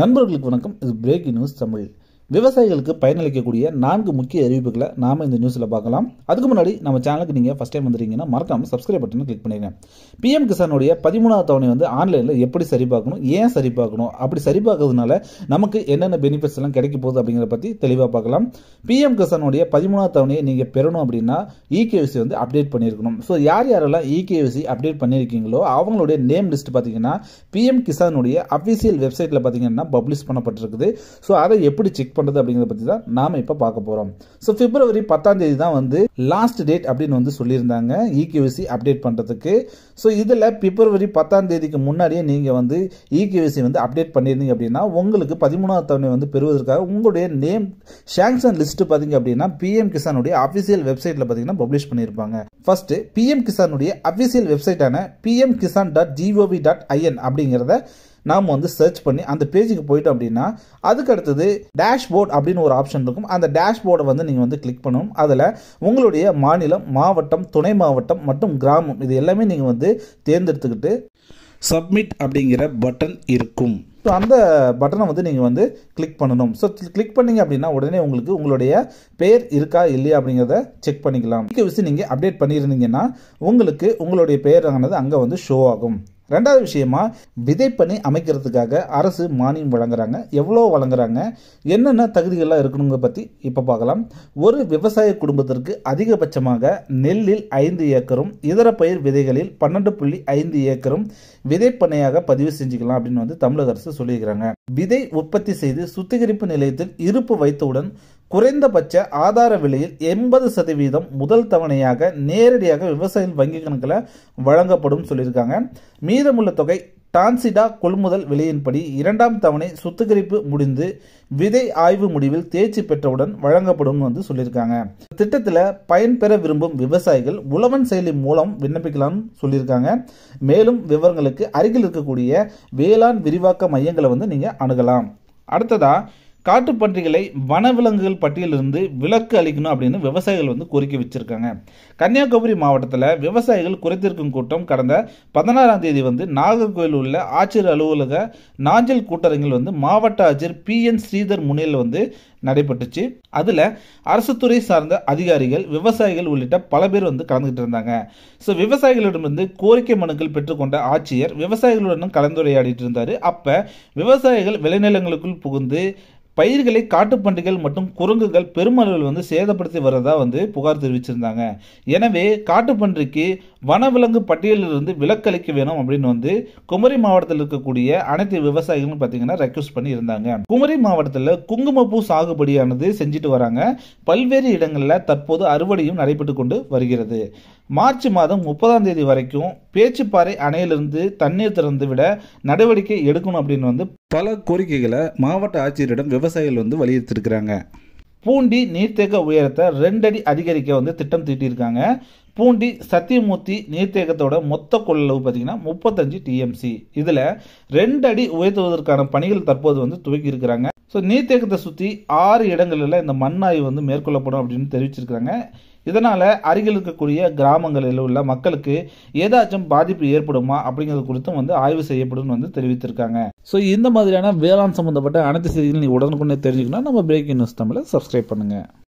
நண்பர்களுக்கு வணக்கம். இது பிரேக்கிங் நியூஸ் தமிழ். விவசாயிகளுக்கு பயனளிக்கக்கூடிய நான்கு முக்கிய அறிவிப்புகளை நாம இந்த நியூஸில் பார்க்கலாம். அதுக்கு முன்னாடி நம்ம சேனலுக்கு நீங்கள் ஃபஸ்ட் டைம் வந்துருக்கீங்கன்னா மறக்காம சப்ஸ்கிரைப் பட்டன் கிளிக் பண்ணிடுங்க பிஎம் கிசானுடைய பதிமூணாவது தவணை வந்து ஆன்லைனில் எப்படி சரி பார்க்கணும் ஏன் சரி பார்க்கணும் அப்படி சரி பார்க்கறதுனால நமக்கு என்னென்ன பெனிஃபிட்ஸ் எல்லாம் கிடைக்க போகுது அப்படிங்கிறத பற்றி தெளிவாக பார்க்கலாம். பிஎம் கிசானுடைய பதிமூணாவது தவணையை நீங்கள் பெறணும் அப்படின்னா இகேவிசி வந்து அப்டேட் பண்ணியிருக்கணும். ஸோ யார் யாரெல்லாம் இகேவிசி அப்டேட் பண்ணியிருக்கீங்களோ அவங்களுடைய நேம் லிஸ்ட் பார்த்தீங்கன்னா பிஎம் கிசானுடைய அஃபிஷியல் வெப்சைட்டில் பார்த்தீங்கன்னா பப்ளிஷ் பண்ணப்பட்டிருக்குது. ஸோ அதை எப்படி செக் பண்ணுறது அப்படிங்கிறத பற்றி தான் நாம் இப்போ பார்க்க போகிறோம் ஸோ பிப்ரவரி பத்தாம் தேதி தான் வந்து லாஸ்ட் டேட் அப்படின்னு வந்து சொல்லியிருந்தாங்க. இகேவிசி அப்டேட் பண்ணுறதுக்கு ஸோ இதில் பிப்ரவரி பத்தாம் தேதிக்கு முன்னாடியே நீங்கள் வந்து இகேவிசி வந்து அப்டேட் பண்ணியிருந்தீங்க அப்படின்னா உங்களுக்கு பதிமூணாவது தவணை வந்து பெறுவதற்காக உங்களுடைய நேம் சாங்ஷன் லிஸ்ட்டு பார்த்தீங்க அப்படின்னா பிஎம் கிசானுடைய அஃபிஷியல் வெப்சைட்டில் பார்த்தீங்கன்னா பப்ளிஷ் பண்ணியிருப்பாங்க. ஃபஸ்ட்டு பிஎம் கிசானுடைய official வெப்சைட்டான PM Kisan dot G O V dot I N அப்படிங்கிறத நாம் வந்து சர்ச் பண்ணி அந்த பேஜுக்கு போயிட்டோம் அப்படின்னா அதுக்கு அடுத்தது டேஷ்போர்ட் அப்படின்னு ஒரு ஆப்ஷன் இருக்கும். அந்த டேஷ்போர்டை வந்து நீங்கள் வந்து கிளிக் பண்ணணும். அதில் உங்களுடைய மாநிலம் மாவட்டம் துணை மாவட்டம் மற்றும் கிராமம். இது எல்லாமே நீங்கள் வந்து தேர்ந்தெடுத்துக்கிட்டு சப்மிட் அப்படிங்கிற பட்டன் இருக்கும். ஸோ அந்த பட்டனை வந்து நீங்கள் வந்து கிளிக் பண்ணணும். ஸோ கிளிக் பண்ணீங்க அப்படின்னா உடனே உங்களுக்கு உங்களுடைய பெயர் இருக்கா இல்லையா அப்படிங்கிறத செக் பண்ணிக்கலாம். விஷயம் நீங்கள் அப்டேட் பண்ணியிருந்தீங்கன்னா உங்களுக்கு உங்களுடைய பெயர் ஆனது அங்கே வந்து ஷோ ஆகும். ரெண்டாவது விஷயமா விதைப்பணி அமைக்கிறதுக்காக அரசு மானியம் வழங்குறாங்க. எவ்வளோ வழங்குறாங்க? என்னென்ன தகுதிகள்லாம் இருக்கணுங்க பற்றி இப்போ பார்க்கலாம். ஒரு விவசாய குடும்பத்திற்கு அதிகபட்சமாக நெல்லில் ஐந்து ஏக்கரும் இதர பயிர் விதைகளில் பன்னெண்டு புள்ளி ஐந்து ஏக்கரும் விதைப்பனையாக பதிவு செஞ்சுக்கலாம் அப்படின்னு வந்து தமிழக அரசு சொல்லியிருக்கிறாங்க. விதை உற்பத்தி செய்து சுத்திகரிப்பு நிலையத்தில் இருப்பு வைத்தவுடன் குறைந்தபட்ச ஆதார விலையில் எண்பது சதவீதம் முதல் தவணையாக நேரடியாக விவசாயிகள் வங்கி கணக்கில் வழங்கப்படும் சொல்லியிருக்காங்க. மீதமுள்ள தொகை டான்சிடா கொள்முதல் விலையின்படி இரண்டாம் தவணை சுத்திகரிப்பு முடிந்து விதை ஆய்வு முடிவில் தேர்ச்சி பெற்றவுடன் வழங்கப்படும் வந்து சொல்லியிருக்காங்க. திட்டத்தில் பயன்பெற விரும்பும் விவசாயிகள் உழவன் செயலி மூலம் விண்ணப்பிக்கலாம்னு சொல்லியிருக்காங்க. மேலும் விவரங்களுக்கு அருகில் இருக்கக்கூடிய வேளாண் விரிவாக்க மையங்களை வந்து நீங்கள் அணுகலாம். அடுத்ததாக காட்டுப்பன்றிகளை வனவிலங்குகள் பட்டியலிருந்து விலக்கு அளிக்கணும் அப்படின்னு விவசாயிகள் வந்து கோரிக்கை வச்சிருக்காங்க. கன்னியாகுமரி மாவட்டத்தில் விவசாயிகள் குறைத்திருக்கும் கூட்டம் கடந்த பதினாறாம் தேதி வந்து நாகர்கோவில் உள்ள ஆட்சியர் அலுவலக நாஞ்சல் கூட்டரங்கில் வந்து மாவட்ட ஆட்சியர் பி. என். ஸ்ரீதர் முன்னிலையில் வந்து நடைபெற்றுச்சு. அதில் அரசு துறை சார்ந்த அதிகாரிகள் விவசாயிகள் உள்ளிட்ட பல பேர் வந்து கலந்துகிட்டு இருந்தாங்க. ஸோ விவசாயிகளிடமிருந்து கோரிக்கை மனுக்கள் பெற்றுக்கொண்ட ஆட்சியர் விவசாயிகளுடன் கலந்துரையாடிட்டு இருந்தார். அப்போ விவசாயிகள் விளைநிலங்களுக்குள் புகுந்து பயிர்களை காட்டுப்பன்றிகள் மற்றும் குரங்குகள் பெருமளவில் வந்து சேதப்படுத்தி வர்றதா வந்து புகார் தெரிவிச்சிருந்தாங்க. எனவே காட்டுப்பன்றிக்கு வனவிலங்கு பட்டியலிலிருந்து விலக்களிக்க வேணும் அப்படின்னு வந்து குமரி மாவட்டத்தில் இருக்கக்கூடிய அனைத்து விவசாயிகளும் பார்த்தீங்கன்னா ரெக்வஸ்ட் பண்ணி இருந்தாங்க. குமரி மாவட்டத்தில் குங்குமப்பூ சாகுபடியானது செஞ்சுட்டு வராங்க. பல்வேறு இடங்களில் தற்போது அறுவடையும் நடைபெற்று கொண்டு வருகிறது. மார்ச் மாதம் முப்பதாம் தேதி வரைக்கும் பேச்சுப்பாறை அணையிலிருந்து தண்ணீர் திறந்து விட நடவடிக்கை எடுக்கணும் அப்படின்னு வந்து பல கோரிக்கைகளை மாவட்ட ஆட்சியரிடம் விவசாயிகள் வந்து வலியுறுத்திருக்கிறாங்க பூண்டி நீர்த்தேக்க உயரத்தை ரெண்டடி அதிகரிக்க வந்து திட்டம் தீட்டியிருக்காங்க. பூண்டி சத்தியமூர்த்தி நீர்த்தேக்கத்தோட மொத்த கொள்ளளவு பார்த்தீங்கன்னா முப்பத்தஞ்சு டிஎம்சி. இதில் ரெண்டு அடி உயர்த்துவதற்கான பணிகள் தற்போது வந்து துவக்கி இருக்கிறாங்க ஸோ நீர்த்தேக்கத்தை சுற்றி ஆறு இடங்களில் இந்த மண் ஆய்வு வந்து மேற்கொள்ளப்படும் அப்படின்னு தெரிவிச்சிருக்கிறாங்க. இதனால் அருகில் இருக்கக்கூடிய கிராமங்களில் உள்ள மக்களுக்கு ஏதாச்சும் பாதிப்பு ஏற்படுமா அப்படிங்கிறது குறித்தும் வந்து ஆய்வு செய்யப்படும் வந்து தெரிவித்திருக்காங்க. ஸோ இந்த மாதிரியான வேளாண் சம்மந்தப்பட்ட அனைத்து செய்திகளும் நீங்கள் உடனுக்குடனே தெரிஞ்சுக்கணும் நம்ம பிரேக்கிங் நியூஸ் தமிழை சப்ஸ்கிரைப் பண்ணுங்கள்